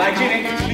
Bye, Ginny.